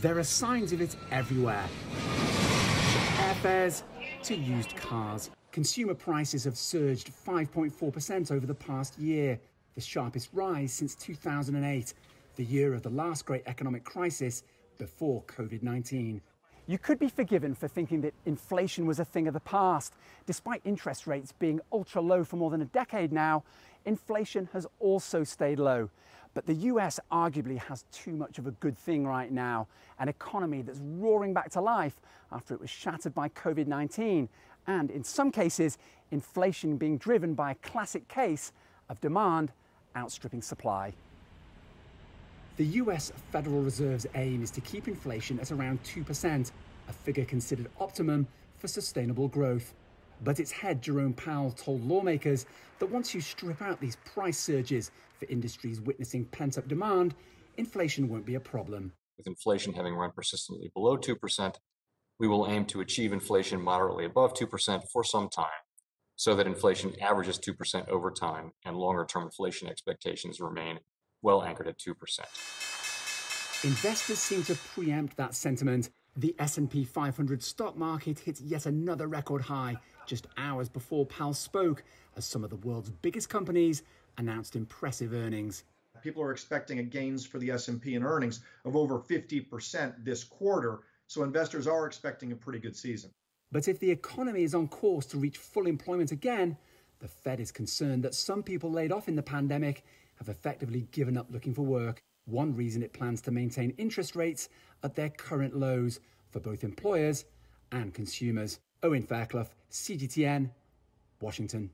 There are signs of it everywhere. Airfares to used cars. Consumer prices have surged 5.4% over the past year, the sharpest rise since 2008, the year of the last great economic crisis before COVID 19. You could be forgiven for thinking that inflation was a thing of the past. Despite interest rates being ultra low for more than a decade now, inflation has also stayed low. But the US arguably has too much of a good thing right now an economy that's roaring back to life after it was shattered by COVID 19, and in some cases, inflation being driven by a classic case of demand outstripping supply. The US Federal Reserve's aim is to keep inflation at around 2%, a figure considered optimum for sustainable growth. But its head, Jerome Powell, told lawmakers that once you strip out these price surges for industries witnessing pent up demand, inflation won't be a problem. With inflation having run persistently below 2%, we will aim to achieve inflation moderately above 2% for some time so that inflation averages 2% over time and longer term inflation expectations remain well anchored at 2%. Investors seem to preempt that sentiment. The S&P 500 stock market hit yet another record high just hours before Powell spoke as some of the world's biggest companies announced impressive earnings. People are expecting a gains for the S&P in earnings of over 50% this quarter, so investors are expecting a pretty good season. But if the economy is on course to reach full employment again, the Fed is concerned that some people laid off in the pandemic have effectively given up looking for work. One reason it plans to maintain interest rates at their current lows for both employers and consumers. Owen Fairclough, CGTN, Washington.